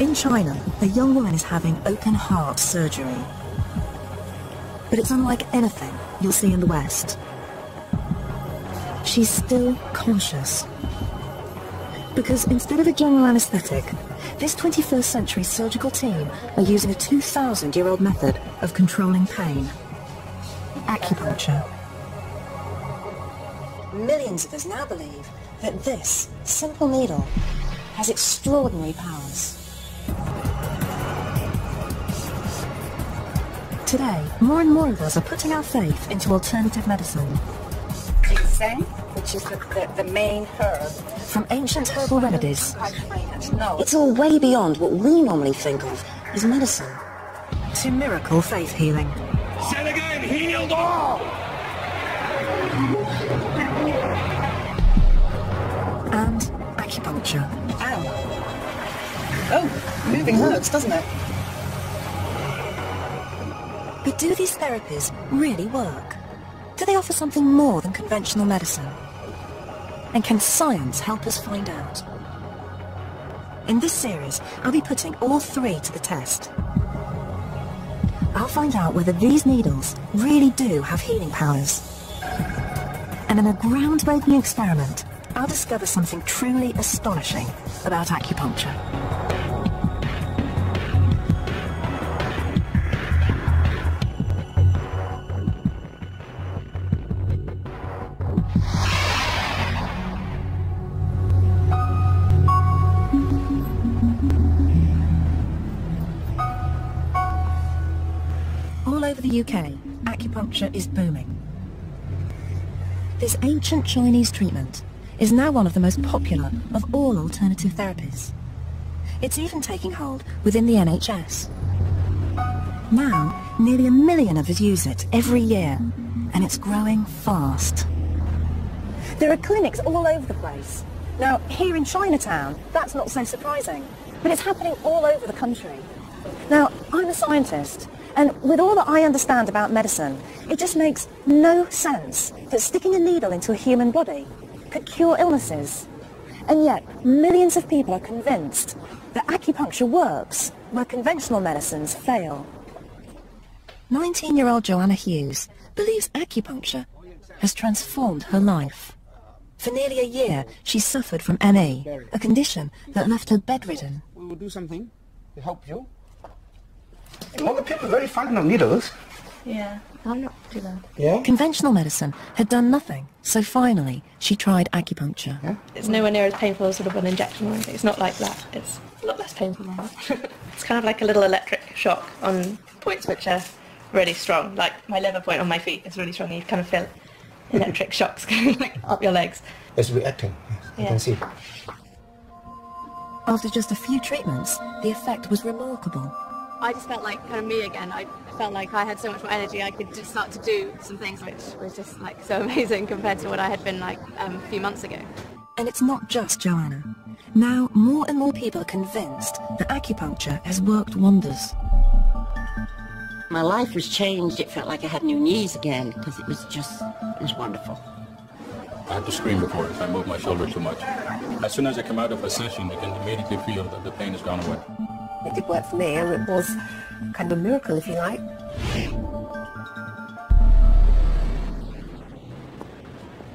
In China, a young woman is having open heart surgery. But it's unlike anything you'll see in the West. She's still conscious. Because instead of a general anaesthetic, this 21st century surgical team are using a 2,000 year old method of controlling pain. Acupuncture. Millions of us now believe that this simple needle has extraordinary powers. Today, more and more of us are putting our faith into alternative medicine. Ginseng, which is the, the, the main herb. From ancient herbal remedies, No, it's all way beyond what we normally think of as medicine. To miracle faith healing. Said healed all! And acupuncture. Oh, moving hurts, doesn't it? But do these therapies really work? Do they offer something more than conventional medicine? And can science help us find out? In this series, I'll be putting all three to the test. I'll find out whether these needles really do have healing powers. And in a groundbreaking experiment, I'll discover something truly astonishing about acupuncture. The UK, acupuncture is booming. This ancient Chinese treatment is now one of the most popular of all alternative therapies. It's even taking hold within the NHS. Now, nearly a million of us use it every year, and it's growing fast. There are clinics all over the place. Now, here in Chinatown, that's not so surprising, but it's happening all over the country. Now, I'm a scientist, and with all that I understand about medicine, it just makes no sense that sticking a needle into a human body could cure illnesses. And yet, millions of people are convinced that acupuncture works where conventional medicines fail. 19-year-old Joanna Hughes believes acupuncture has transformed her life. For nearly a year, she suffered from ME, a condition that left her bedridden. We will do something to help you. All the people are very frightened of needles. Yeah, I'm not too bad. Yeah? Conventional medicine had done nothing, so finally she tried acupuncture. Yeah? It's nowhere near as painful as sort of an injection or anything. It's not like that. It's a lot less painful than that. it's kind of like a little electric shock on points which are really strong. Like my liver point on my feet is really strong. You kind of feel electric shocks going like up your legs. It's reacting. Yes, I can see. After just a few treatments, the effect was remarkable. I just felt like kind of me again. I felt like I had so much more energy. I could just start to do some things which was just like so amazing compared to what I had been like um, a few months ago. And it's not just Joanna. Now, more and more people are convinced that acupuncture has worked wonders. My life was changed. It felt like I had new knees again because it was just, it was wonderful. I had to scream before if I moved my shoulder too much. As soon as I come out of a session, I can immediately feel that the pain has gone away. It did work for me, and it was kind of a miracle, if you like.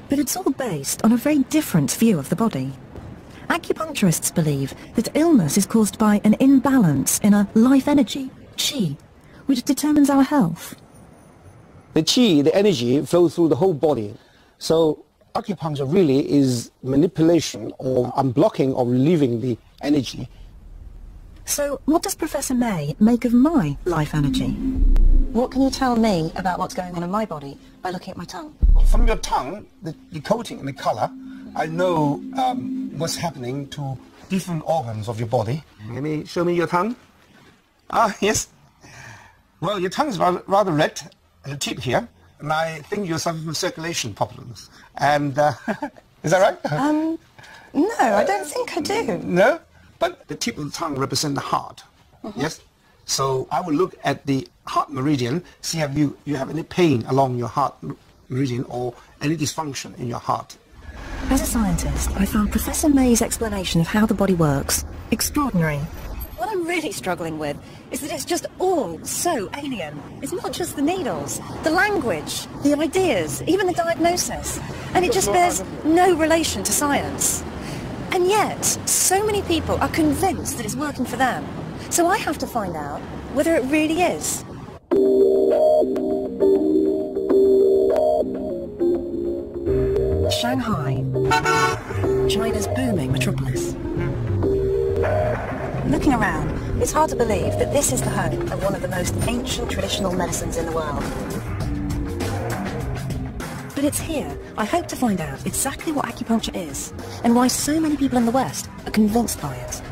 But it's all based on a very different view of the body. Acupuncturists believe that illness is caused by an imbalance in a life energy, qi, which determines our health. The qi, the energy, flows through the whole body. So acupuncture really is manipulation or unblocking or relieving the energy. So what does Professor May make of my life energy? What can you tell me about what's going on in my body by looking at my tongue? From your tongue, the, the coating and the color, I know um, what's happening to different organs of your body. Let me show me your tongue. Ah, yes. Well, your tongue is rather, rather red at the tip here, and I think you're suffering from circulation problems. And uh, is that right? Um, no, I don't think I do. No, but the tip of the tongue represents the heart. Uh-huh. Yes. So I will look at the heart meridian, see if you, you have any pain along your heart meridian or any dysfunction in your heart. As a scientist, I found Professor May's explanation of how the body works extraordinary. what I'm really struggling with is that it's just all so alien. It's not just the needles, the language, the ideas, even the diagnosis. And it just bears no relation to science. And yet, so many people are convinced that it's working for them. So I have to find out whether it really is. Shanghai, China's booming metropolis. Looking around, it's hard to believe that this is the home of one of the most ancient traditional medicines in the world. But it's here I hope to find out exactly what acupuncture is and why so many people in the West are convinced by it.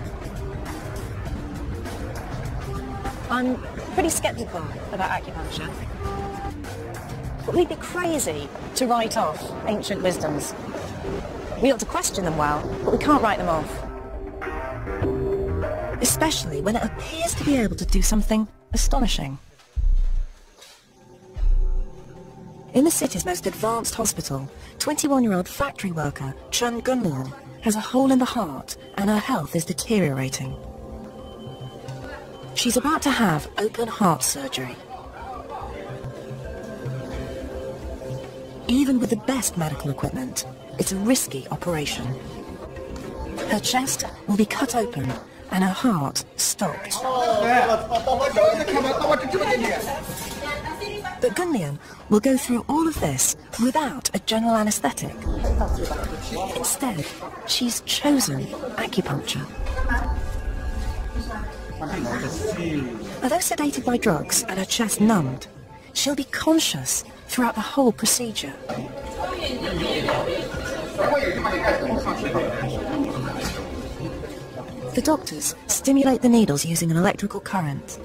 I'm pretty skeptical about acupuncture. But we'd be crazy to write off ancient wisdoms. We ought to question them well, but we can't write them off. Especially when it appears to be able to do something astonishing. In the city's most advanced hospital, 21-year-old factory worker Chen Gunlian has a hole in the heart and her health is deteriorating. She's about to have open heart surgery. Even with the best medical equipment, it's a risky operation. Her chest will be cut open and her heart stopped. But Gunlian will go through all of this without a general anaesthetic. Instead, she's chosen acupuncture. Although sedated by drugs and her chest numbed, she'll be conscious throughout the whole procedure. The doctors stimulate the needles using an electrical current.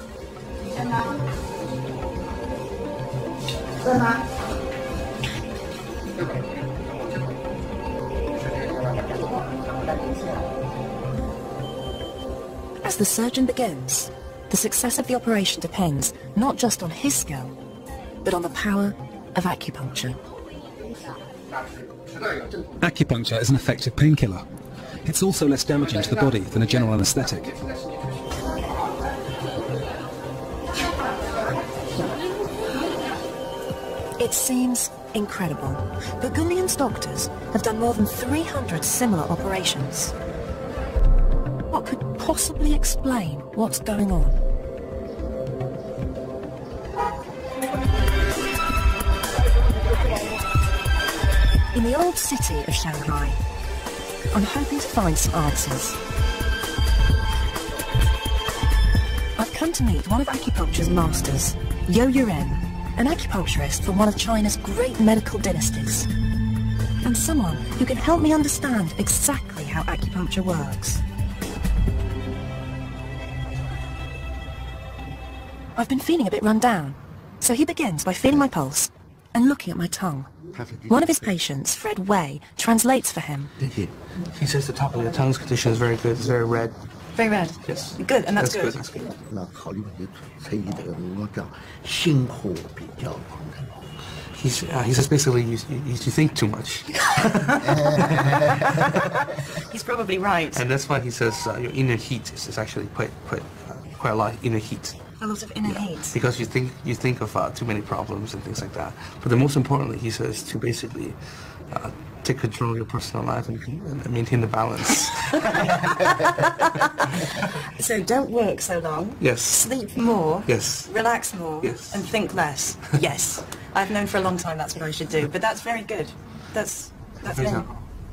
As the surgeon begins, the success of the operation depends not just on his skill, but on the power of acupuncture. Acupuncture is an effective painkiller. It's also less damaging to the body than a general anaesthetic. It seems incredible, but Gunlian's doctors have done more than 300 similar operations. What could possibly explain what's going on? In the old city of Shanghai, I'm hoping to find some answers. I've come to meet one of acupuncture's masters, Yo Yuren, an acupuncturist from one of China's great medical dynasties. And someone who can help me understand exactly how acupuncture works. I've been feeling a bit run down, so he begins by feeling my pulse and looking at my tongue. One of his patients, Fred Way, translates for him. He says the top of your tongue's condition is very good. It's very red. Very red. Yes. Good, and that's, That's good. good. That's good. 那考虑问题特意这个我叫辛苦比较。 He's, uh, he says basically you, you, you think too much. He's probably right. And that's why he says uh, your inner heat is, is actually quite quite uh, quite a lot of inner heat A lot of inner heat. because you think you think of uh, too many problems and things like that. But the most importantly, he says to basically take control your personal life and, maintain the balance. So don't work so long. Yes. Sleep more. Yes. Relax more. Yes. And think less. yes. I've known for a long time that's what I should do, but that's very good. That's that's me.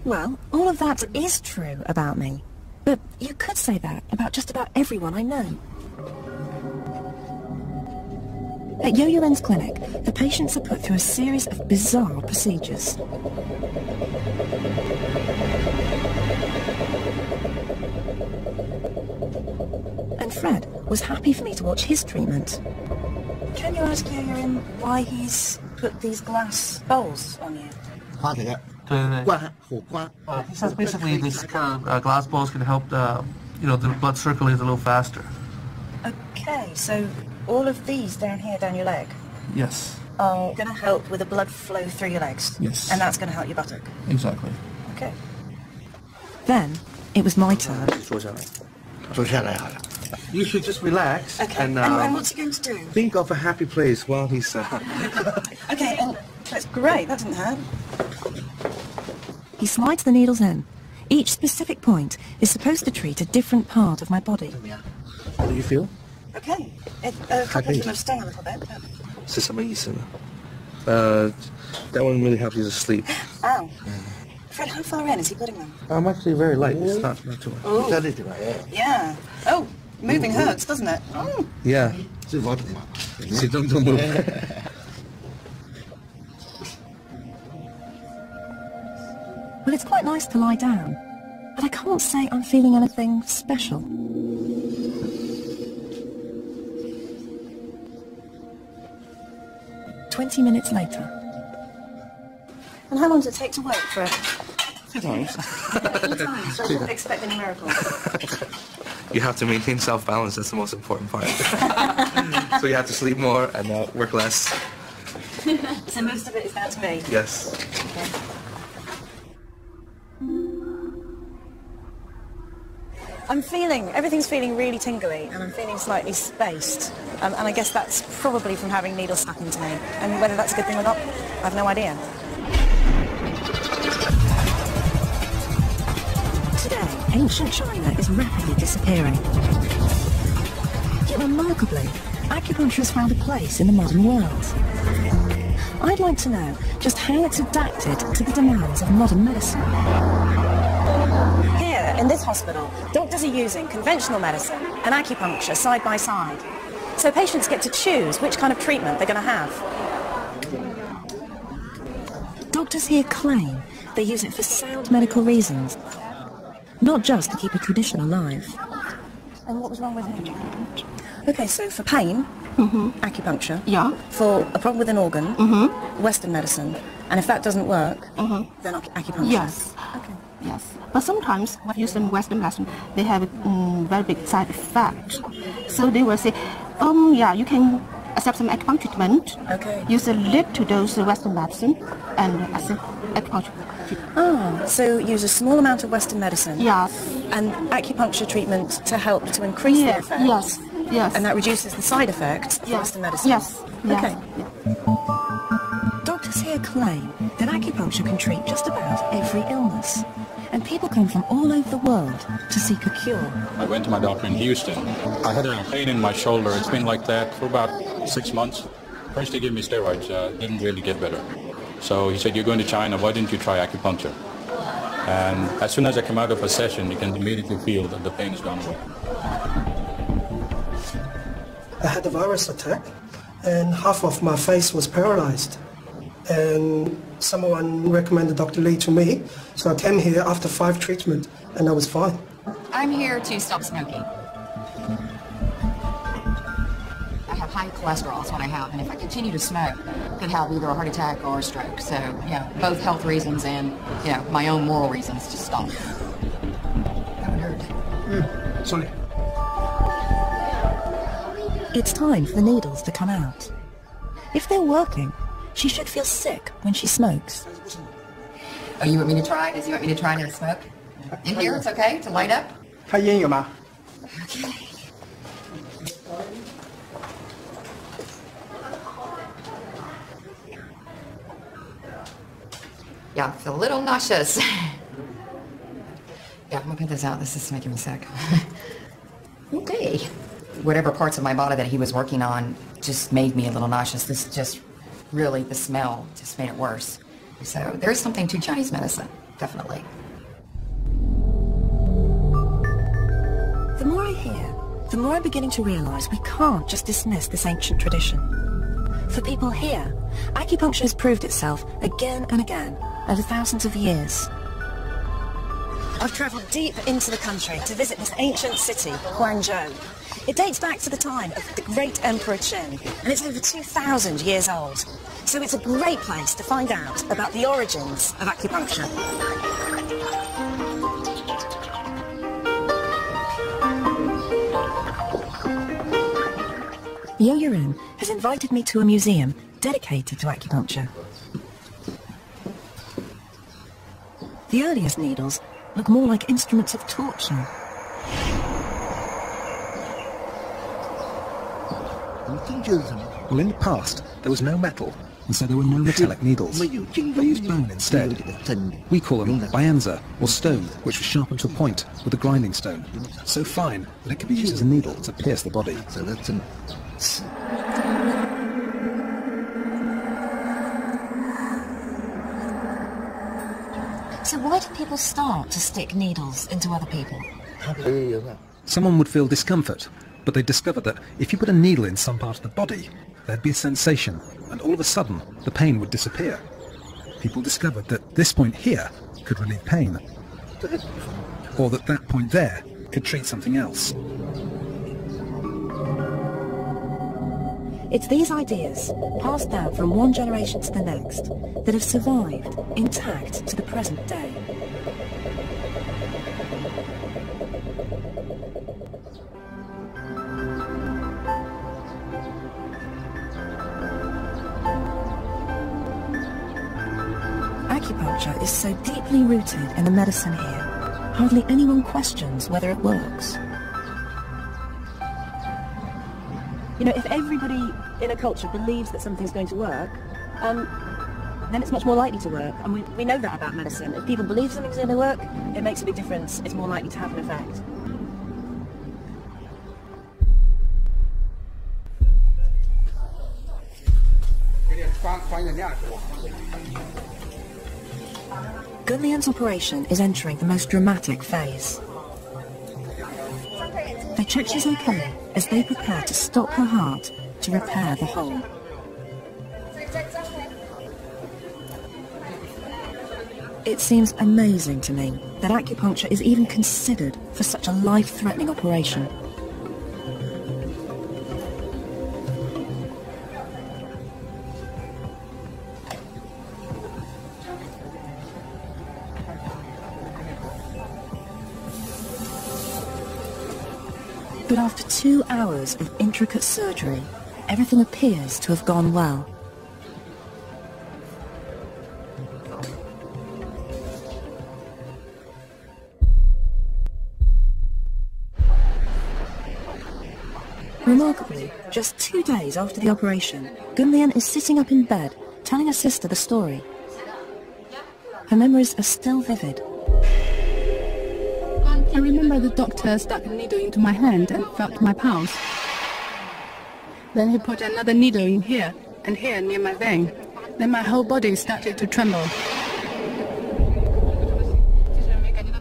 Well, all of that is true about me. But you could say that about just about everyone I know. At Yo Yuren's clinic, the patients are put through a series of bizarre procedures. And Fred was happy for me to watch his treatment. Can you ask Yo Yuren why he's put these glass bowls on you? 花这个 Uh, 关火关。 he says basically these kind of uh, glass balls can help the, you know the blood circulate a little faster. Okay, so all of these down here down your leg Yes. are going to help with the blood flow through your legs. Yes. And that's going to help your buttock. Exactly. Okay. Then it was my turn. 说下来。坐下来好了。 You should just relax Okay. and, And, uh, and what's he going to do? think of a happy place while he's. Uh, Okay, and that's great. That didn't hurt. He slides the needles in. Each specific point is supposed to treat a different part of my body. how do you feel? Okay. It, a couple Okay. of them have stung a little bit. But... This is amazing. Uh, that one really helps you to sleep. Ow. Fred, how far in is he putting them? I'm actually very light. It's not, not too much. Oh. That is right. Yeah. Oh, moving hurts, doesn't it? Mm. Yeah. This is what See, don't, don't move. Well, it's quite nice to lie down, but I can't say I'm feeling anything special. Twenty minutes later. And how long does it take to wait, Fred? Two times. Two times. So I shouldn't expect any miracles. you have to maintain self-balance. That's the most important part. so you have to sleep more and uh, work less. so most of it is down to me. Yes. I'm feeling, everything's feeling really tingly and I'm feeling slightly spaced. Um, and I guess that's probably from having needles stuck into me. And whether that's a good thing or not, I have no idea. Today, ancient China is rapidly disappearing. Yet remarkably, acupuncture has found a place in the modern world. I'd like to know just how it's adapted to the demands of modern medicine. Here, in this hospital, doctors are using conventional medicine and acupuncture side by side. So patients get to choose which kind of treatment they're going to have. Doctors here claim they use it for sound medical reasons, not just to keep a tradition alive. And what was wrong with him? Okay, so for pain, mm-hmm. acupuncture. Yeah. For a problem with an organ, mm-hmm. Western medicine. And if that doesn't work, mm-hmm. then ac- acupuncture. Yes. Yes. But sometimes when using Western medicine, they have a mm, very big side effect. So they will say, um, yeah, you can accept some acupuncture treatment. Okay. Use a little dose of Western medicine and accept acupuncture. Ah, so use a small amount of Western medicine. Yes. And acupuncture treatment to help to increase Yes, the effect. yes, yes. And that reduces the side effects of Yes, Western medicine. yes, yes, Okay. Here claim that acupuncture can treat just about every illness, and people come from all over the world to seek a cure. I went to my doctor in Houston. I had a pain in my shoulder. It's been like that for about six months. First they gave me steroids. Uh, didn't really get better. So he said, you're going to China. Why didn't you try acupuncture? And as soon as I come out of a session, you can immediately feel that the pain is gone away. I had a virus attack, and half of my face was paralyzed. And someone recommended Dr. Lee to me, so I came here after five treatments, and I was fine. I'm here to stop smoking. I have high cholesterol, that's what I have, and if I continue to smoke, I could have either a heart attack or a stroke. So, you know, both health reasons and, you know, my own moral reasons to stop. That would hurt. Sorry. It's time for the needles to come out. If they're working, she should feel sick when she smokes. Oh, you want me to try? Does you want me to try to smoke? In here, it's okay to light up? 开烟有吗？ Yeah, I feel a little nauseous. yeah, I'm gonna put this out. This is making me sick. okay. Whatever parts of my body that he was working on just made me a little nauseous. This just really, the smell just made it worse. So there's something to Chinese medicine, definitely. The more I hear, the more I'm beginning to realize we can't just dismiss this ancient tradition. For people here, acupuncture has proved itself again and again over thousands of years. I've travelled deep into the country to visit this ancient city, Guangzhou. It dates back to the time of the great Emperor Qin, and it's over 2,000 years old. So it's a great place to find out about the origins of acupuncture. Yo Yurin has invited me to a museum dedicated to acupuncture. The earliest needles look more like instruments of torture. Well, in the past, there was no metal, and so there were no metallic needles. They used bone instead. We call them byanza, or stone, which was sharpened to a point with a grinding stone. So fine that it could be used as a needle to pierce the body. So that's an... So why do people start to stick needles into other people? Someone would feel discomfort, but they discovered that if you put a needle in some part of the body, there'd be a sensation, and all of a sudden, the pain would disappear. People discovered that this point here could relieve pain, or that that point there could treat something else. It's these ideas, passed down from one generation to the next, that have survived intact to the present day. So deeply rooted in the medicine here, hardly anyone questions whether it works. You know, if everybody in a culture believes that something's going to work, um, then it's much more likely to work. And we, we know that about medicine. If people believe something's going to work, it makes a big difference. It's more likely to have an effect. Gunlian's operation is entering the most dramatic phase. They check she's okay as they prepare to stop her heart to repair the hole. It seems amazing to me that acupuncture is even considered for such a life-threatening operation. Hours of intricate surgery, everything appears to have gone well. Remarkably, just two days after the operation, Gunlian is sitting up in bed, telling her sister the story. Her memories are still vivid. I remember the doctor stuck a needle into my hand and felt my pulse. Then he put another needle in here and here near my vein. Then my whole body started to tremble.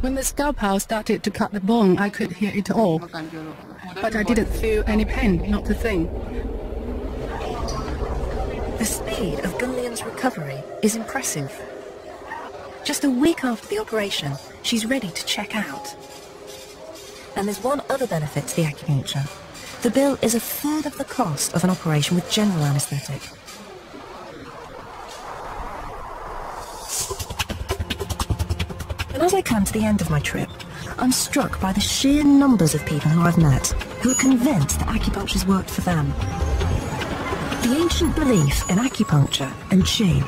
When the scalpel started to cut the bone, I could hear it all. But I didn't feel any pain, not a thing. The speed of Gunlian's recovery is impressive. Just a week after the operation, she's ready to check out. And there's one other benefit to the acupuncture. The bill is a third of the cost of an operation with general anaesthetic. And as I come to the end of my trip, I'm struck by the sheer numbers of people who I've met who are convinced that acupuncture's worked for them. The ancient belief in acupuncture and qi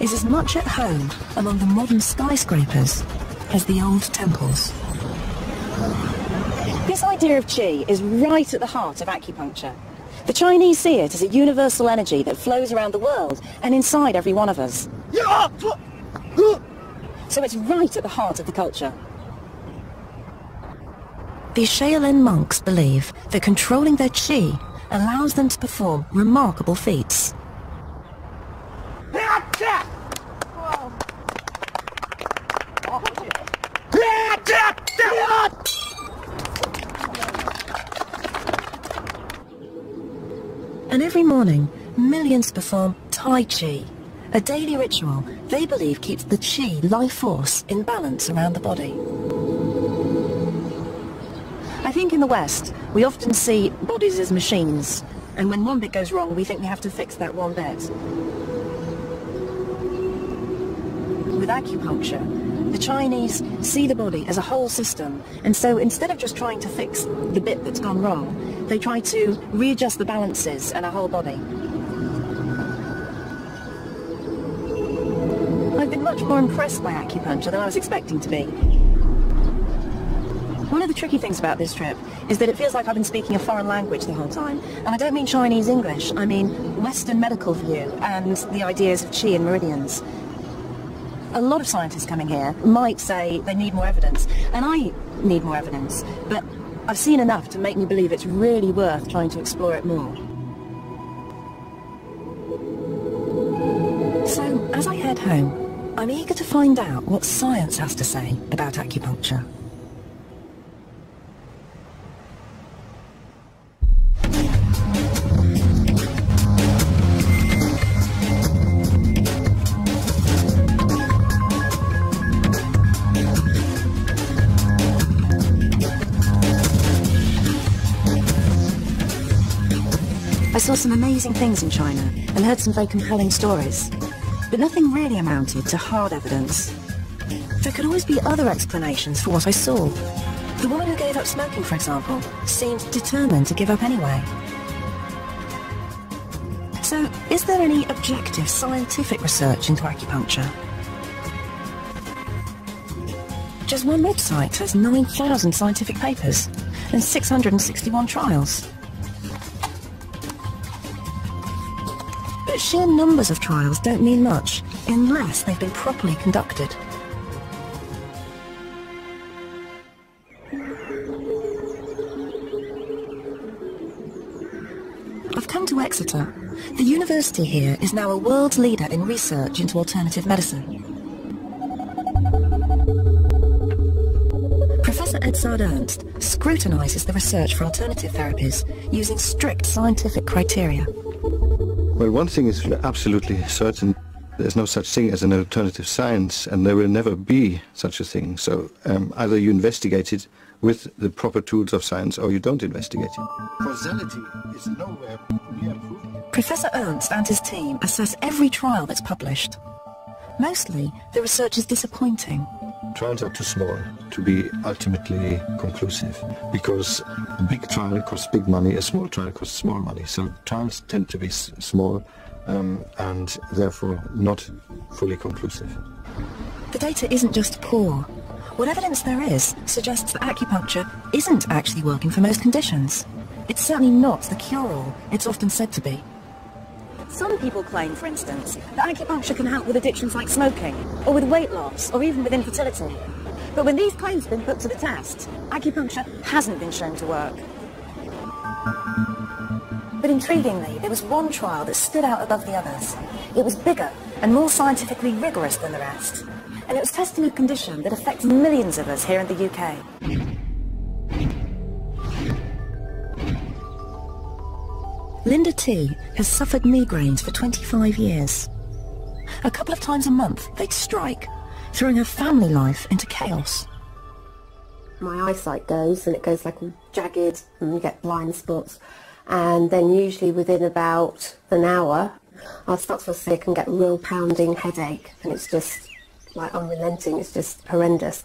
is as much at home among the modern skyscrapers as the old temples. This idea of qi is right at the heart of acupuncture. The Chinese see it as a universal energy that flows around the world and inside every one of us. So it's right at the heart of the culture. The Shaolin monks believe that controlling their qi allows them to perform remarkable feats. And every morning, millions perform Tai Chi, a daily ritual they believe keeps the Qi life force in balance around the body. I think in the West, we often see bodies as machines, and when one bit goes wrong, we think we have to fix that one bit. With acupuncture, the Chinese see the body as a whole system, and so instead of just trying to fix the bit that's gone wrong, they try to readjust the balances in our whole body. I've been much more impressed by acupuncture than I was expecting to be. One of the tricky things about this trip is that it feels like I've been speaking a foreign language the whole time. And I don't mean Chinese English, I mean Western medical view and the ideas of qi and meridians. A lot of scientists coming here might say they need more evidence, and I need more evidence, but I've seen enough to make me believe it's really worth trying to explore it more. So, as I head home, I'm eager to find out what science has to say about acupuncture. Some amazing things in China and heard some very compelling stories, but nothing really amounted to hard evidence. There could always be other explanations for what I saw. The woman who gave up smoking, for example, seemed determined to give up anyway. So, is there any objective scientific research into acupuncture? Just one website has 9,000 scientific papers and 661 trials. Sheer numbers of trials don't mean much unless they've been properly conducted. I've come to Exeter. The university here is now a world leader in research into alternative medicine. Professor Edzard Ernst scrutinises the research for alternative therapies using strict scientific criteria. Well, one thing is absolutely certain. There's no such thing as an alternative science, and there will never be such a thing. So um, either you investigate it with the proper tools of science, or you don't investigate it. Causality is nowhere near proven. Professor Ernst and his team assess every trial that's published. Mostly, the research is disappointing. Trials are too small to be ultimately conclusive because a big trial costs big money, a small trial costs small money. So trials tend to be s- small um, and therefore not fully conclusive. The data isn't just poor. What evidence there is suggests that acupuncture isn't actually working for most conditions. It's certainly not the cure-all it's often said to be. Some people claim, for instance, that acupuncture can help with addictions like smoking, or with weight loss, or even with infertility. But when these claims have been put to the test, acupuncture hasn't been shown to work. But intriguingly, there was one trial that stood out above the others. It was bigger and more scientifically rigorous than the rest. And it was testing a condition that affects millions of us here in the UK. Linda T has suffered migraines for 25 years. A couple of times a month, they'd strike, throwing her family life into chaos. my eyesight goes and it goes like jagged and you get blind spots and then usually within about an hour I'll start to feel sick and get a real pounding headache and it's just like unrelenting, it's just horrendous.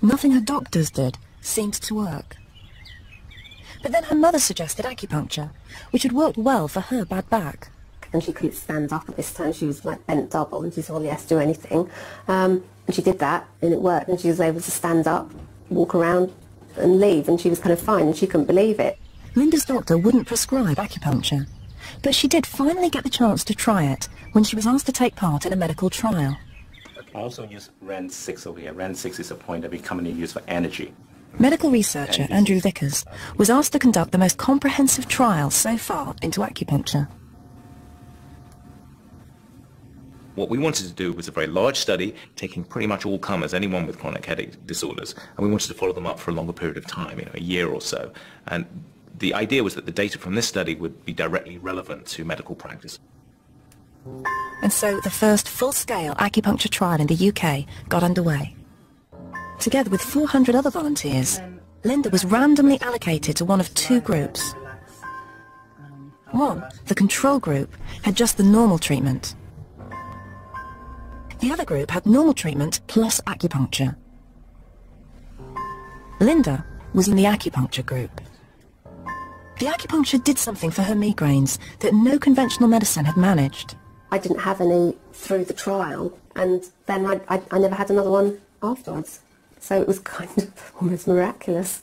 Nothing her doctors did seemed to work. But then her mother suggested acupuncture, which had worked well for her bad back. And she couldn't stand up at this time, she was like bent double and she said, well yes, do anything. Um, and she did that and it worked and she was able to stand up, walk around and leave and she was kind of fine and she couldn't believe it. Linda's doctor wouldn't prescribe acupuncture, but she did finally get the chance to try it when she was asked to take part in a medical trial. I also use Ren 6 over here. Ren 6 is a point that we commonly use for energy. Medical researcher Andrew Vickers was asked to conduct the most comprehensive trial so far into acupuncture. What we wanted to do was a very large study, taking pretty much all comers, anyone with chronic headache disorders, and we wanted to follow them up for a longer period of time, you know, a year or so. And the idea was that the data from this study would be directly relevant to medical practice. And so the first full-scale acupuncture trial in the UK got underway. Together with 400 other volunteers, Linda was randomly allocated to one of two groups. One, the control group, had just the normal treatment. The other group had normal treatment plus acupuncture. Linda was in the acupuncture group. The acupuncture did something for her migraines that no conventional medicine had managed. I didn't have any through the trial and then I, I, I never had another one afterwards. So it was kind of almost miraculous.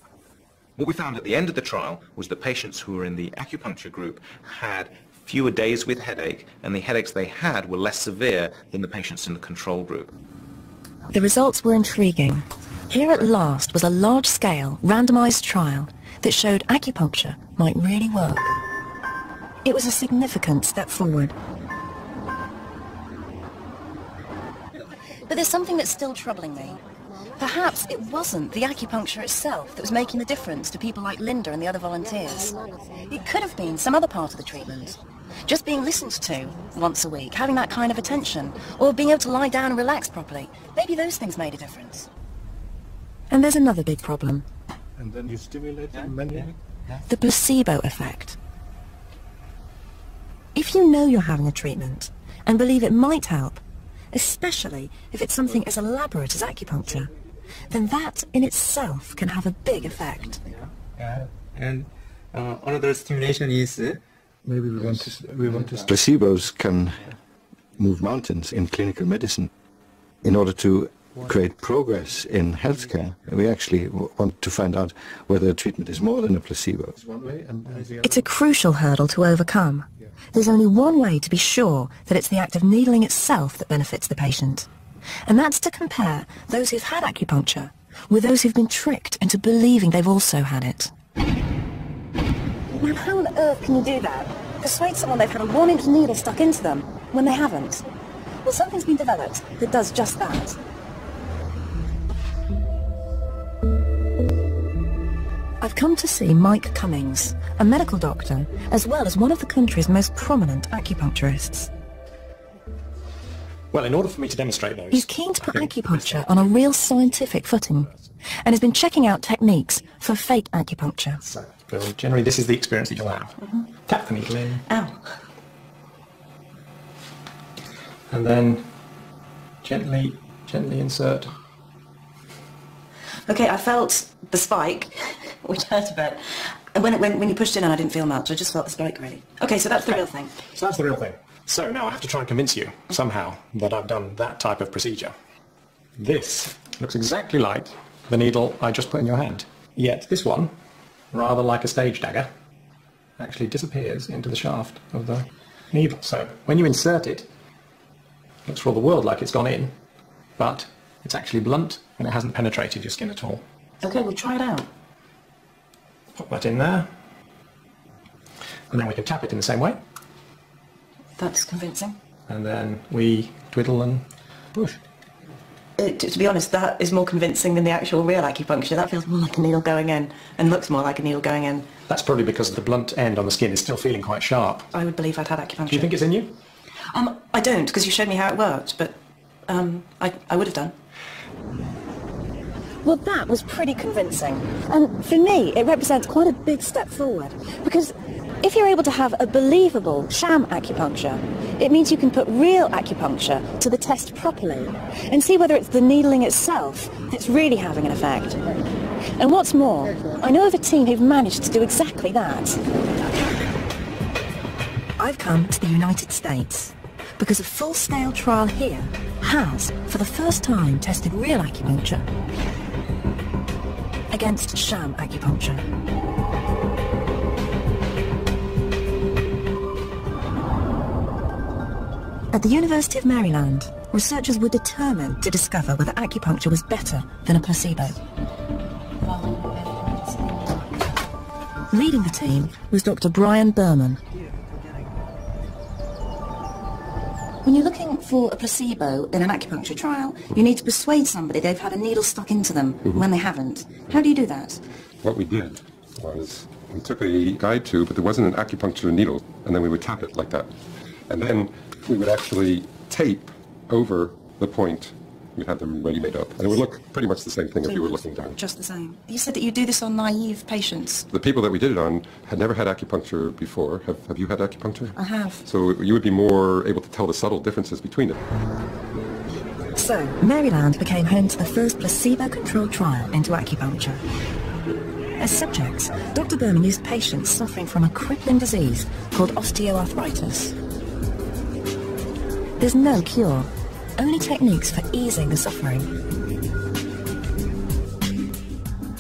What we found at the end of the trial was that patients who were in the acupuncture group had fewer days with headache, and the headaches they had were less severe than the patients in the control group. The results were intriguing. Here at last was a large-scale, randomized trial that showed acupuncture might really work. It was a significant step forward. But there's something that's still troubling me. Perhaps it wasn't the acupuncture itself that was making the difference to people like Linda and the other volunteers. It could have been some other part of the treatment. Just being listened to once a week, having that kind of attention, or being able to lie down and relax properly. Maybe those things made a difference. And there's another big problem. And then you stimulate them manually? The placebo effect. If you know you're having a treatment and believe it might help, especially if it's something as elaborate as acupuncture, then that in itself can have a big effect. Yeah. And uh, another stimulation is uh, Maybe we want to, we want to... Placebos can move mountains in clinical medicine. In order to create progress in healthcare, we actually w- want to find out whether a treatment is more than a placebo. It's a crucial hurdle to overcome. There's only one way to be sure that it's the act of needling itself that benefits the patient. And that's to compare those who've had acupuncture with those who've been tricked into believing they've also had it. Now, how on earth can you do that? Persuade someone they've had a one-inch needle stuck into them when they haven't? Well, something's been developed that does just that. I've come to see Mike Cummings, a medical doctor, as well as one of the country's most prominent acupuncturists. Well, in order for me to demonstrate those... He's keen to put acupuncture on a real scientific footing and has been checking out techniques for fake acupuncture. So, Bill, generally this is the experience that you'll have. Mm-hmm. Tap the needle in. Ow. And then gently, gently insert. Okay, I felt the spike, which hurt a bit. And when, it, when, when you pushed in and I didn't feel much, I just felt the spike really. Okay, so that's the real thing. So that's the real thing. So now I have to try and convince you, somehow, that I've done that type of procedure. This looks exactly like the needle I just put in your hand. Yet this one, rather like a stage dagger, actually disappears into the shaft of the needle. So when you insert it, it looks for all the world like it's gone in, but it's actually blunt and it hasn't penetrated your skin at all. Okay, we'll try it out. Pop that in there. And then we can tap it in the same way. That's convincing. And then we twiddle and push. Uh, to, to be honest, that is more convincing than the actual real acupuncture. That feels more like a needle going in and looks more like a needle going in. That's probably because the blunt end on the skin is still feeling quite sharp. I would believe I'd had acupuncture. Do you think it's in you? Um, I don't, because you showed me how it worked, but um, I, I would have done. Well, that was pretty convincing. And for me, it represents quite a big step forward. Because if you're able to have a believable sham acupuncture, it means you can put real acupuncture to the test properly and see whether it's the needling itself that's really having an effect. And what's more, I know of a team who've managed to do exactly that. I've come to the United States because a full-scale trial here has, for the first time, tested real acupuncture against sham acupuncture. At the University of Maryland, researchers were determined to discover whether acupuncture was better than a placebo. Leading the team was Dr. Brian Berman. When you're looking for a placebo in an acupuncture trial, you need to persuade somebody they've had a needle stuck into them mm-hmm. when they haven't. How do you do that? What we did was we took a guide tube, but there wasn't an acupuncture needle, and then we would tap it like that. And then we would actually tape over the point. We'd have them ready made up. And it would look pretty much the same thing if you were looking down. Just the same. You said that you do this on naive patients. The people that we did it on had never had acupuncture before. Have, have you had acupuncture? I have. So you would be more able to tell the subtle differences between it. So, Maryland became home to the first placebo-controlled trial into acupuncture. As subjects, Dr. Berman used patients suffering from a crippling disease called osteoarthritis. There's no cure, only techniques for easing the suffering.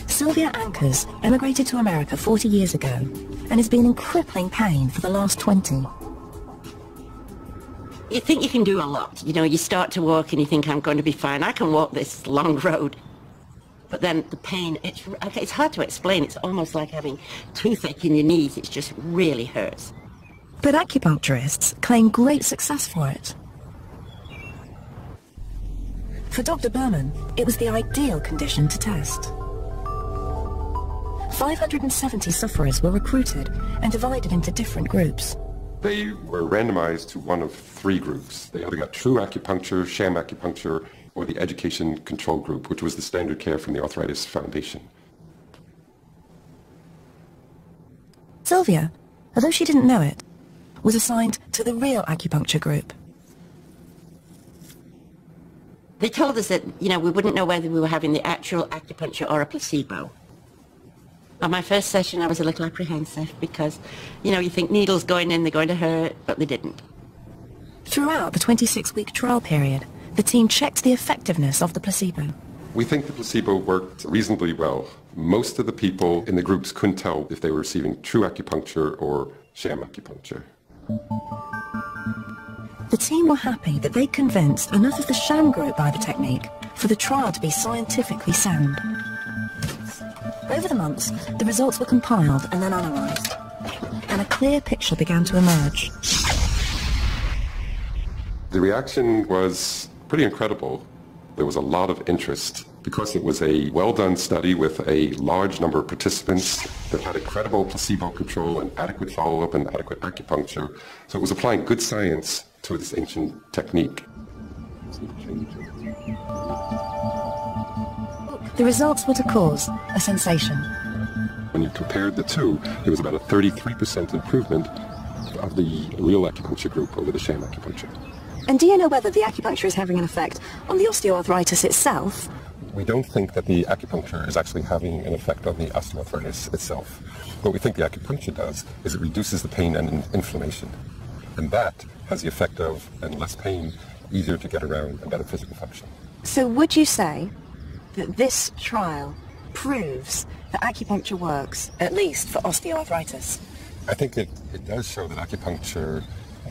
Sylvia Ankers emigrated to America 40 years ago and has been in crippling pain for the last 20. You think you can do a lot. You know, you start to walk and you think, I'm going to be fine. I can walk this long road. But then the pain, it's, it's hard to explain. It's almost like having toothache in your knees. It just really hurts. But acupuncturists claim great success for it. For Dr. Berman, it was the ideal condition to test. 570 sufferers were recruited and divided into different groups. They were randomized to one of three groups. They either got true acupuncture, sham acupuncture, or the education control group, which was the standard care from the Arthritis Foundation. Sylvia, although she didn't know it, was assigned to the real acupuncture group. They told us that, you know, we wouldn't know whether we were having the actual acupuncture or a placebo. On my first session, I was a little apprehensive because, you know, you think needles going in, they're going to hurt, but they didn't. Throughout the 26-week trial period, the team checked the effectiveness of the placebo. We think the placebo worked reasonably well. Most of the people in the groups couldn't tell if they were receiving true acupuncture or sham acupuncture. The team were happy that they convinced enough of the sham group by the technique for the trial to be scientifically sound. Over the months, the results were compiled and then analysed, and a clear picture began to emerge. The reaction was pretty incredible. There was a lot of interest because it was a well-done study with a large number of participants that had a credible placebo control and adequate follow-up and adequate acupuncture. So it was applying good science to this ancient technique. The results were to cause a sensation. When you compared the two, it was about a 33% improvement of the real acupuncture group over the sham acupuncture. And do you know whether the acupuncture is having an effect on the osteoarthritis itself? We don't think that the acupuncture is actually having an effect on the osteoarthritis itself. What we think the acupuncture does is it reduces the pain and inflammation. And that has the effect of, and less pain, easier to get around, and better physical function. So would you say that this trial proves that acupuncture works, at least for osteoarthritis? I think it, it does show that acupuncture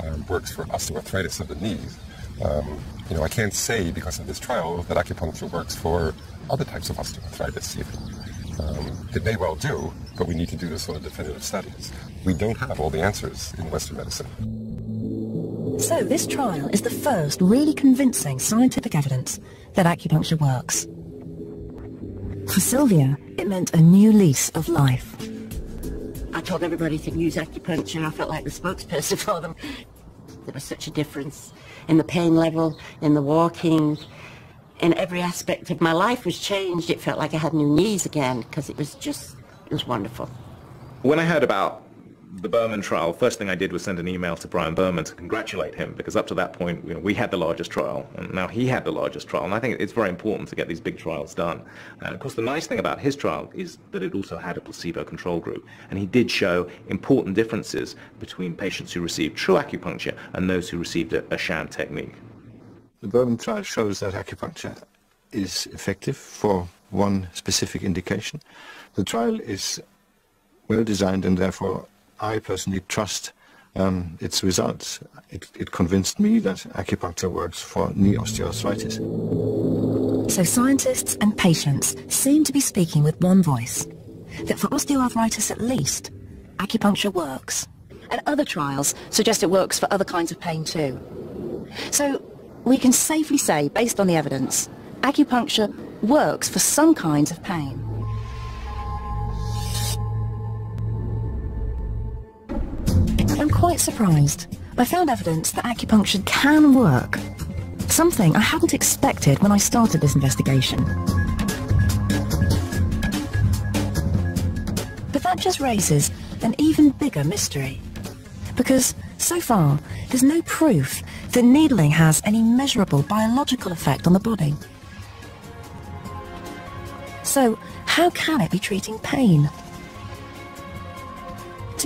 um, works for osteoarthritis of the knees. Um, you know, I can't say because of this trial that acupuncture works for other types of osteoarthritis even. Um, it may well do, but we need to do the sort of definitive studies. We don't have all the answers in Western medicine. So this trial is the first really convincing scientific evidence that acupuncture works. For Sylvia, it meant a new lease of life. I told everybody to use acupuncture. I felt like the spokesperson for them. There was such a difference in the pain level, in the walking, in every aspect of my life was changed. It felt like I had new knees again because it was just, it was wonderful. When I heard about the Berman trial, first thing I did was send an email to Brian Berman to congratulate him because up to that point you know, we had the largest trial and now he had the largest trial and I think it's very important to get these big trials done. And of course the nice thing about his trial is that it also had a placebo control group and he did show important differences between patients who received true acupuncture and those who received a, a sham technique. The Berman trial shows that acupuncture is effective for one specific indication. The trial is well designed and therefore I personally trust um, its results. It, it convinced me that acupuncture works for knee osteoarthritis. So scientists and patients seem to be speaking with one voice. That for osteoarthritis at least, acupuncture works. And other trials suggest it works for other kinds of pain too. So we can safely say, based on the evidence, acupuncture works for some kinds of pain. Quite surprised. I found evidence that acupuncture can work. Something I hadn't expected when I started this investigation. But that just raises an even bigger mystery. Because, so far, there's no proof that needling has any measurable biological effect on the body. So, how can it be treating pain?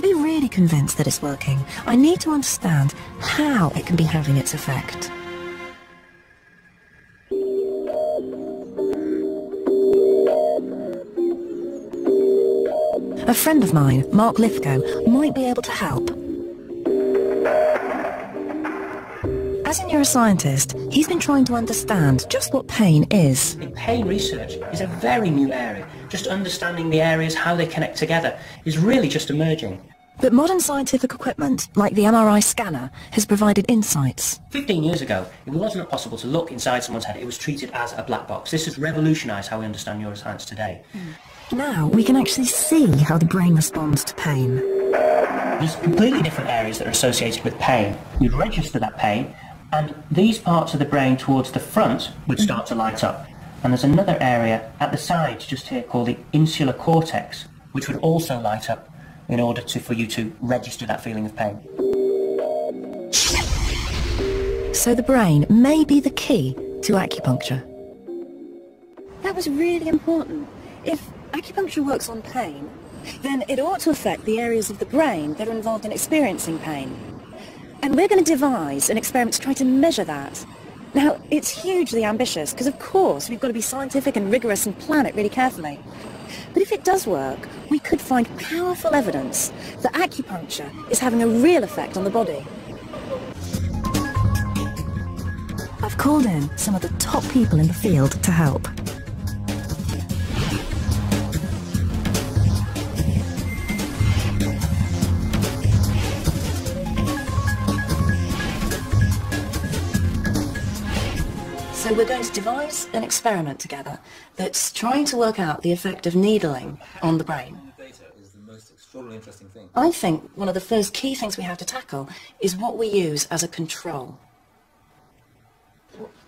Be really convinced that it's working, I need to understand how it can be having its effect. a friend of mine, Mark Lythgoe, might be able to help. As a neuroscientist, he's been trying to understand just what pain is. Pain research is a very new area. Just understanding the areas, how they connect together, is really just emerging. But modern scientific equipment, like the MRI scanner, has provided insights. 15 years ago, it wasn't possible to look inside someone's head. It was treated as a black box. This has revolutionised how we understand neuroscience today. Hmm. Now we can actually see how the brain responds to pain. There's completely different areas that are associated with pain. You'd register that pain, and these parts of the brain towards the front would start to light up. And there's another area at the sides just here called the insular cortex, which would also light up in order to, for you to register that feeling of pain. So the brain may be the key to acupuncture. That was really important. If acupuncture works on pain, then it ought to affect the areas of the brain that are involved in experiencing pain. And we're going to devise an experiment to try to measure that. Now, it's hugely ambitious, because of course we've got to be scientific and rigorous and plan it really carefully. But if it does work, we could find powerful evidence that acupuncture is having a real effect on the body. I've called in some of the top people in the field to help. So we're going to devise an experiment together that's trying to work out the effect of needling on the brain. Extraordinarily interesting thing. I think one of the first key things we have to tackle is what we use as a control.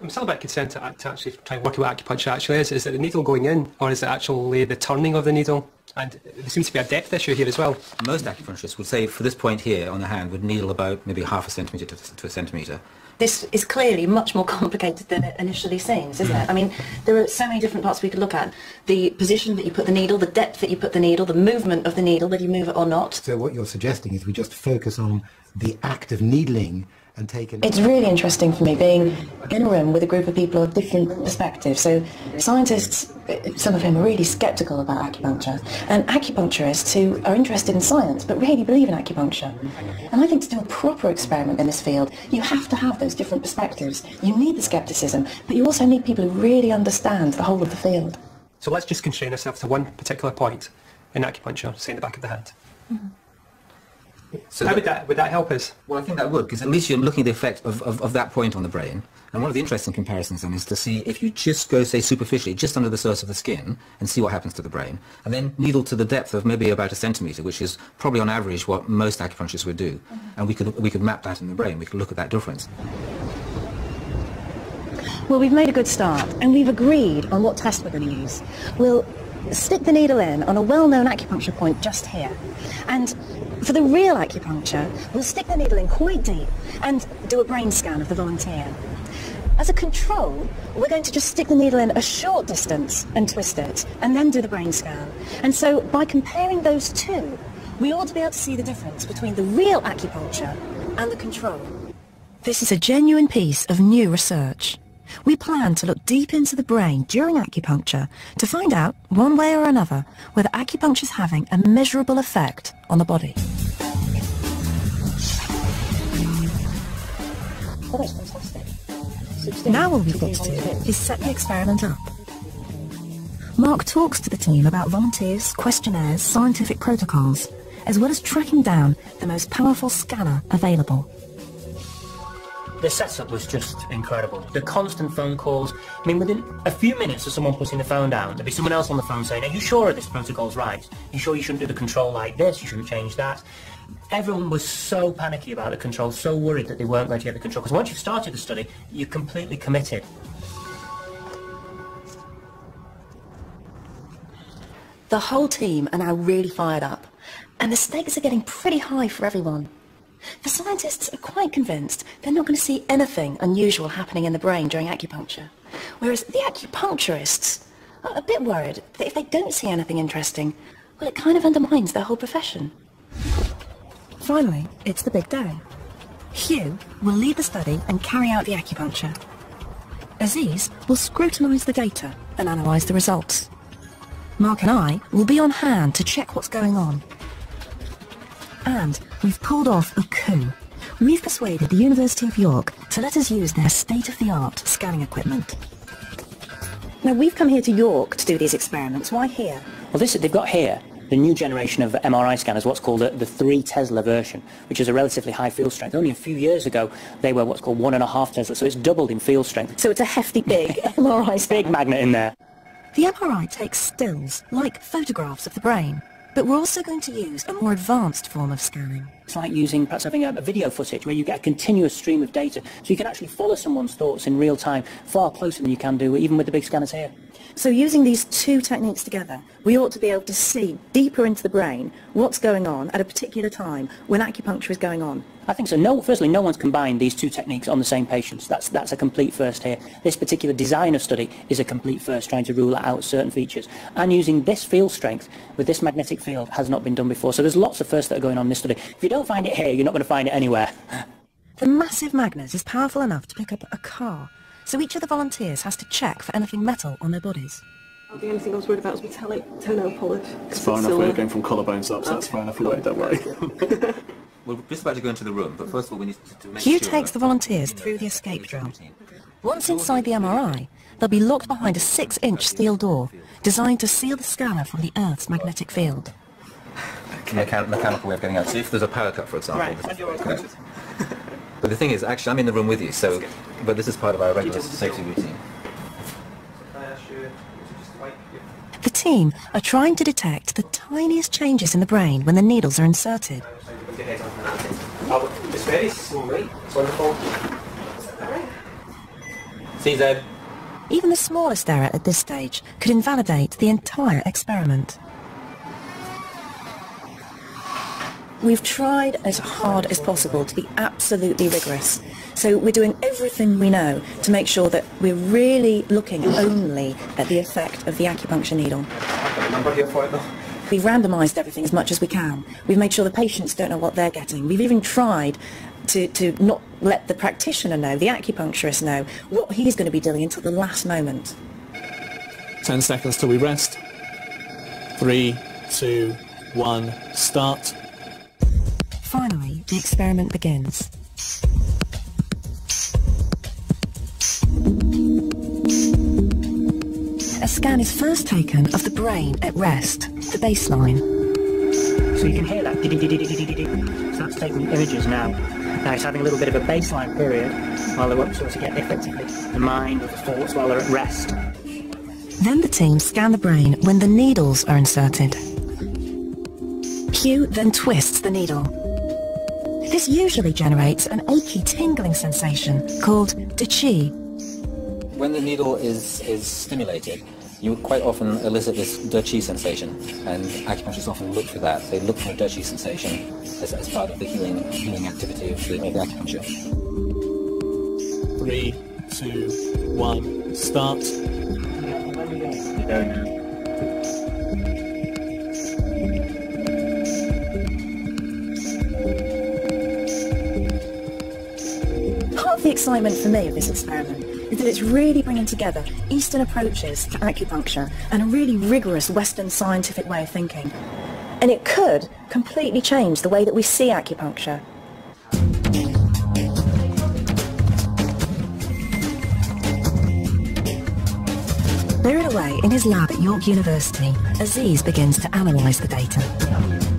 I'm still a bit concerned to, to actually try and work out what acupuncture actually is. Is it the needle going in, or is it actually the turning of the needle? And there seems to be a depth issue here as well. Most acupuncturists would say for this point here on the hand would needle about maybe half a centimetre to, to a centimetre. This is clearly much more complicated than it initially seems, isn't it? I mean, there are so many different parts we could look at. The position that you put the needle, the depth that you put the needle, the movement of the needle, whether you move it or not. So what you're suggesting is we just focus on the act of needling and take an... It's really interesting for me being in a room with a group of people of different perspectives. So scientists, some of whom are really sceptical about acupuncture, and acupuncturists who are interested in science but really believe in acupuncture. And I think to do a proper experiment in this field, you have to have those different perspectives. You need the skepticism, but you also need people who really understand the whole of the field. So let's just constrain ourselves to one particular point in acupuncture, say in the back of the hand. Mm-hmm. So How would that, would that help us? Well, I think that would, because at least you're looking at the effect of, of, of that point on the brain. And one of the interesting comparisons then is to see if you just go, say, superficially, just under the surface of the skin, and see what happens to the brain, and then needle to the depth of maybe about a centimetre, which is probably on average what most acupuncturists would do. Mm-hmm. And we could, we could map that in the brain, we could look at that difference. Well, we've made a good start, and we've agreed on what test we're going to use. We'll stick the needle in on a well-known acupuncture point just here. And for the real acupuncture, we'll stick the needle in quite deep and do a brain scan of the volunteer. As a control, we're going to just stick the needle in a short distance and twist it, and then do the brain scan. And so by comparing those two, we ought to be able to see the difference between the real acupuncture and the control. This is a genuine piece of new research. We plan to look deep into the brain during acupuncture to find out, one way or another, whether acupuncture is having a measurable effect on the body. Now all we've got to do is set the experiment up. Mark talks to the team about volunteers, questionnaires, scientific protocols, as well as tracking down the most powerful scanner available. The setup was just incredible. The constant phone calls. I mean, within a few minutes of someone putting the phone down, there'd be someone else on the phone saying, are you sure this protocol's right? Are you sure you shouldn't do the control like this? You shouldn't change that? Everyone was so panicky about the control, so worried that they weren't going to get the control. Because once you've started the study, you're completely committed. The whole team are now really fired up, and the stakes are getting pretty high for everyone. The scientists are quite convinced they're not going to see anything unusual happening in the brain during acupuncture, whereas the acupuncturists are a bit worried that if they don't see anything interesting, well, it kind of undermines their whole profession. Finally, it's the big day. Hugh will lead the study and carry out the acupuncture. Aziz will scrutinise the data and analyse the results. Mark and I will be on hand to check what's going on. And we've pulled off a coup. We've persuaded the University of York to let us use their state-of-the-art scanning equipment. Now, we've come here to York to do these experiments. Why here? Well, this they've got here the new generation of MRI scanners, what's called a, the 3 Tesla version, which is a relatively high field strength. Only a few years ago, they were what's called 1.5 Tesla, so it's doubled in field strength. So it's a hefty, big MRI Big magnet in there. The MRI takes stills, like photographs of the brain, but we're also going to use a more advanced form of scanning. It's like using perhaps having a, video footage where you get a continuous stream of data, so you can actually follow someone's thoughts in real time, far closer than you can do even with the big scanners here. So using these two techniques together, we ought to be able to see deeper into the brain what's going on at a particular time when acupuncture is going on. I think so. No, firstly, no one's combined these two techniques on the same patients. That's, that's a complete first here. This particular design of study is a complete first, trying to rule out certain features. And using this field strength with this magnetic field has not been done before. So there's lots of firsts that are going on in this study. If you don't find it here, you're not going to find it anywhere. The massive magnet is powerful enough to pick up a car, so each of the volunteers has to check for anything metal on their bodies. The only thing I was worried about was metallic toenail polish. It's far enough away going from collarbones up, so that's far enough away, don't worry. We're just about to go into the room, but first of all we need to, to make Hugh sure... takes the volunteers through the escape drill. Once inside the MRI, they'll be locked behind a six-inch steel door designed to seal the scanner from the Earth's magnetic field. Mechan- mechanical way of getting out. So if there's a power cut, for example... Right, Okay. But the thing is, actually, I'm in the room with you, so... But this is part of our regular safety routine. The team are trying to detect the tiniest changes in the brain when the needles are inserted. Oh, it's very small. It's wonderful. See, Zed? Even the smallest error at this stage could invalidate the entire experiment. We've tried as hard as possible to be absolutely rigorous. So we're doing everything we know to make sure that we're really looking only at the effect of the acupuncture needle. We've randomised everything as much as we can. We've made sure the patients don't know what they're getting. We've even tried to, to not let the practitioner know, the acupuncturist know, what he's going to be doing until the last moment. 10 seconds till we rest. Three, two, one, start. Finally, the experiment begins. A scan is first taken of the brain at rest, the baseline. So you can hear that. So that's taking images now. Now it's having a little bit of a baseline period while they're sort to get effectively the mind or the thoughts while they're at rest. Then the team scan the brain when the needles are inserted. Hugh then twists the needle. This usually generates an achy tingling sensation called de chi. When the needle is, is stimulated, you quite often elicit this dirty sensation, and acupuncturists often look for that. They look for a dirty sensation as, as part of the healing, healing activity of the, of the acupuncture. Three, two, one, start. The excitement for me of this experiment is that it's really bringing together Eastern approaches to acupuncture and a really rigorous Western scientific way of thinking. And it could completely change the way that we see acupuncture. Buried away in his lab at York University, Aziz begins to analyse the data.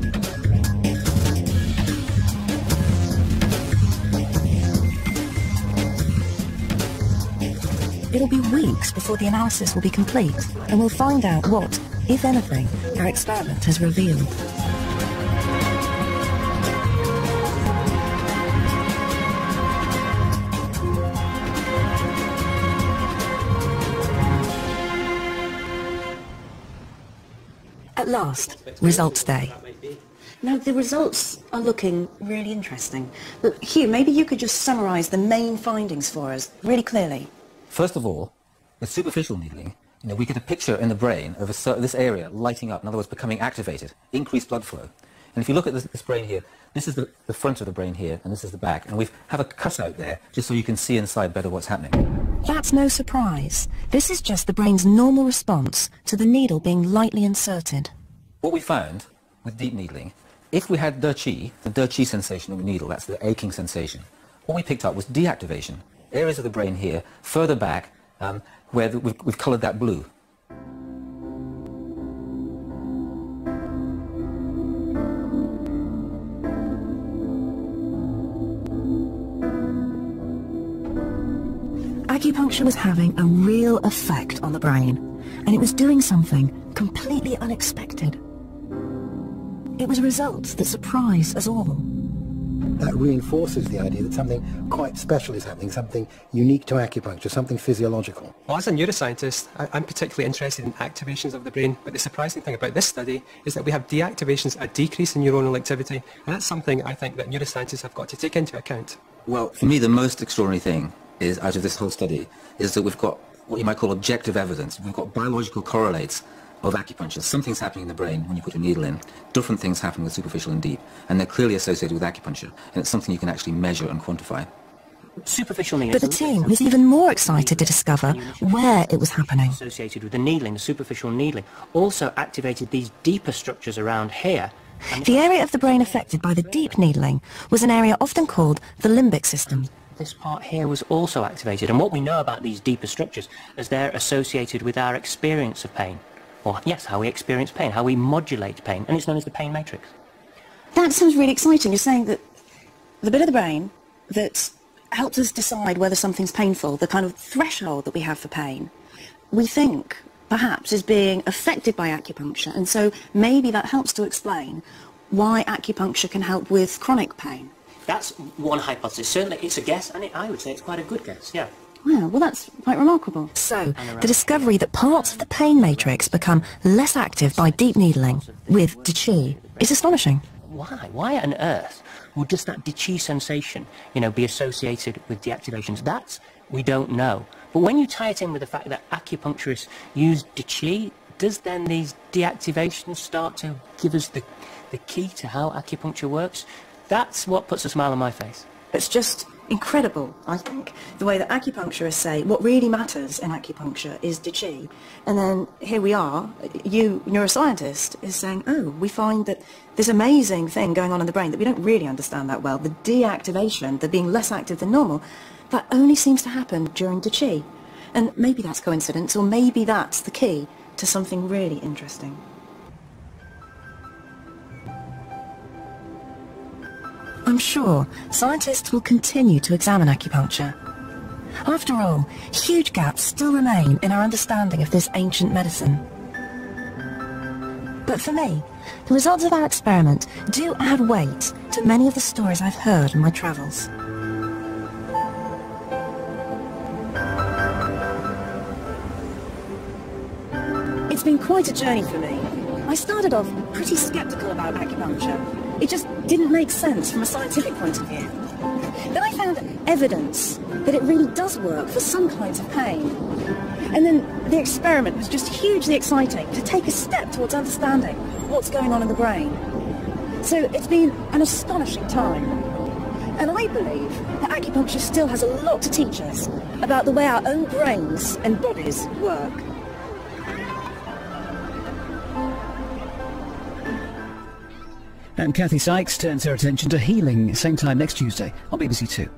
It'll be weeks before the analysis will be complete, and we'll find out what, if anything, our experiment has revealed. At last, results day. Now, the results are looking really interesting. But Hugh, maybe you could just summarise the main findings for us really clearly. First of all, with superficial needling, you know, we get a picture in the brain of a this area lighting up, in other words, becoming activated, increased blood flow. And if you look at this, this brain here, this is the, the front of the brain here, and this is the back, and we have a cutout there, just so you can see inside better what's happening. That's no surprise. This is just the brain's normal response to the needle being lightly inserted. What we found with deep needling, if we had de chi, the de chi sensation of the needle, that's the aching sensation, what we picked up was deactivation. Areas of the brain here, further back, um, where the, we've, we've coloured that blue. Acupuncture was having a real effect on the brain, and it was doing something completely unexpected. It was results that surprised us all. That reinforces the idea that something quite special is happening, something unique to acupuncture, something physiological. Well, as a neuroscientist, I, I'm particularly interested in activations of the brain, but the surprising thing about this study is that we have deactivations, a decrease in neuronal activity, and that's something I think that neuroscientists have got to take into account. Well, for me, the most extraordinary thing is out of this whole study is that we've got what you might call objective evidence. We've got biological correlates of acupuncture. Something's happening in the brain when you put a needle in. Different things happen with superficial and deep, and they're clearly associated with acupuncture, and it's something you can actually measure and quantify. Superficial needling. But the team was even more excited to discover where it was happening. Associated with the needling, the superficial needling, also activated these deeper structures around here. The area of the brain affected by the deep needling was an area often called the limbic system. This part here was also activated, and what we know about these deeper structures is they're associated with our experience of pain. Or, yes, how we experience pain, how we modulate pain, and it's known as the pain matrix. That sounds really exciting. You're saying that the bit of the brain that helps us decide whether something's painful, the kind of threshold that we have for pain, we think perhaps is being affected by acupuncture. And so maybe that helps to explain why acupuncture can help with chronic pain. That's one hypothesis. Certainly, it's a guess, and it, I would say it's quite a good guess, yeah. Wow, well that's quite remarkable. So, the discovery that parts of the pain matrix become less active by deep needling with De Chi is astonishing. Why? Why on earth would just that Chi sensation, you know, be associated with deactivations? That we don't know. But when you tie it in with the fact that acupuncturists use Chi, does then these deactivations start to give us the, the key to how acupuncture works? That's what puts a smile on my face. It's just incredible, I think, the way that acupuncturists say what really matters in acupuncture is De Chi. And then here we are, you, neuroscientist, is saying, oh, we find that this amazing thing going on in the brain that we don't really understand that well, the deactivation, the being less active than normal, that only seems to happen during De Chi. And maybe that's coincidence, or maybe that's the key to something really interesting. I'm sure scientists will continue to examine acupuncture. After all, huge gaps still remain in our understanding of this ancient medicine. But for me, the results of our experiment do add weight to many of the stories I've heard in my travels. It's been quite a journey for me. I started off pretty sceptical about acupuncture. It just didn't make sense from a scientific point of view. Then I found evidence that it really does work for some kinds of pain. And then the experiment was just hugely exciting to take a step towards understanding what's going on in the brain. So it's been an astonishing time. And I believe that acupuncture still has a lot to teach us about the way our own brains and bodies work. And Kathy Sykes turns her attention to healing same time next Tuesday on BBC Two.